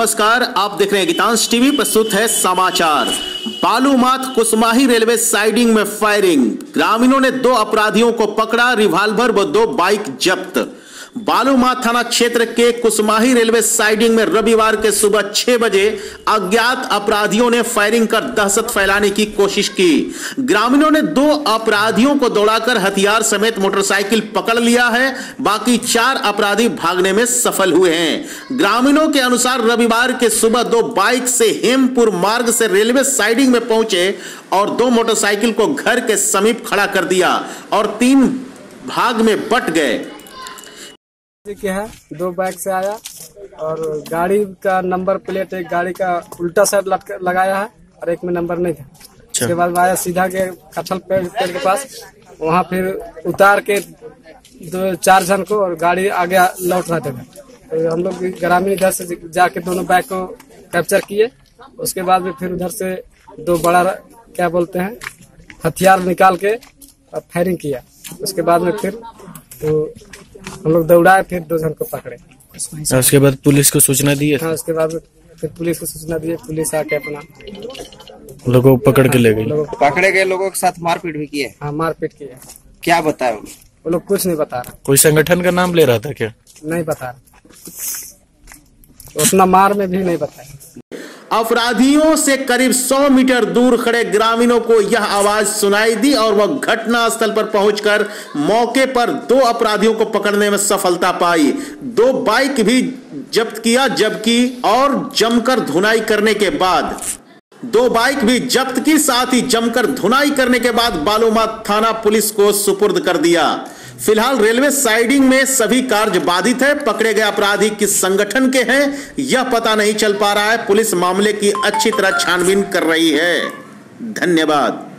नमस्कार, आप देख रहे हैं गीतांश टीवी, प्रस्तुत है समाचार। बालूमाथ कुसमाही रेलवे साइडिंग में फायरिंग। ग्रामीणों ने दो अपराधियों को पकड़ा, रिवाल्वर व दो बाइक जब्त। बालूमाथ थाना क्षेत्र के कुसमाही रेलवे साइडिंग में रविवार के सुबह छह बजे अज्ञात अपराधियों ने फायरिंग कर दहशत फैलाने की कोशिश की। ग्रामीणों ने दो अपराधियों को दौड़ाकर हथियार समेत मोटरसाइकिल पकड़ लिया है। बाकी चार अपराधी भागने में सफल हुए हैं। ग्रामीणों के अनुसार रविवार के सुबह दो बाइक से हेमपुर मार्ग से रेलवे साइडिंग में पहुँचे और दो मोटरसाइकिल को घर के समीप खड़ा कर दिया और तीन भाग में बट गए। के है दो बाइक से आया और गाड़ी का नंबर प्लेट एक गाड़ी का उल्टा साइड लगाया है और एक में नंबर नहीं था। उसके बाद आया सीधा के कटहल पेड़ पेड़ के पास वहाँ फिर उतार के दो चार जन को और गाड़ी आगे लौट रहे थे। तो हम लोग ग्रामीण इधर से जाके दोनों बाइक को कैप्चर किए। उसके बाद में फिर उधर से दो बड़ा क्या बोलते हैं हथियार निकाल के और फायरिंग किया। उसके बाद में फिर तो हम लोग दौड़ाए फिर दो जन को पकड़े। उसके बाद पुलिस को सूचना दी हाँ? उसके बाद फिर पुलिस को सूचना दिए पुलिस आके अपना लोगों को पकड़ के ले गई। लोगों को पकड़े गए लोगों के साथ मारपीट भी किए? हाँ मारपीट किया क्या बताया वो लोग कुछ नहीं बता रहा। कोई संगठन का नाम ले रहा था क्या? नहीं बता रहा। उतना मार में भी नहीं बताया। अपराधियों से करीब 100 मीटर दूर खड़े ग्रामीणों को यह आवाज़ सुनाई दी और वह घटना स्थल पर पहुंचकर मौके पर दो अपराधियों को पकड़ने में सफलता पाई। दो बाइक भी जब्त किया, जबकि और जमकर धुनाई करने के बाद। दो बाइक भी जब्त की, साथ ही जमकर धुनाई करने के बाद बालूमाथ थाना पुलिस को सुपुर्द कर दिया। फ़िलहाल रेलवे साइडिंग में सभी कार्य बाधित है। पकड़े गए अपराधी किस संगठन के हैं, यह पता नहीं चल पा रहा है। पुलिस मामले की अच्छी तरह छानबीन कर रही है। धन्यवाद।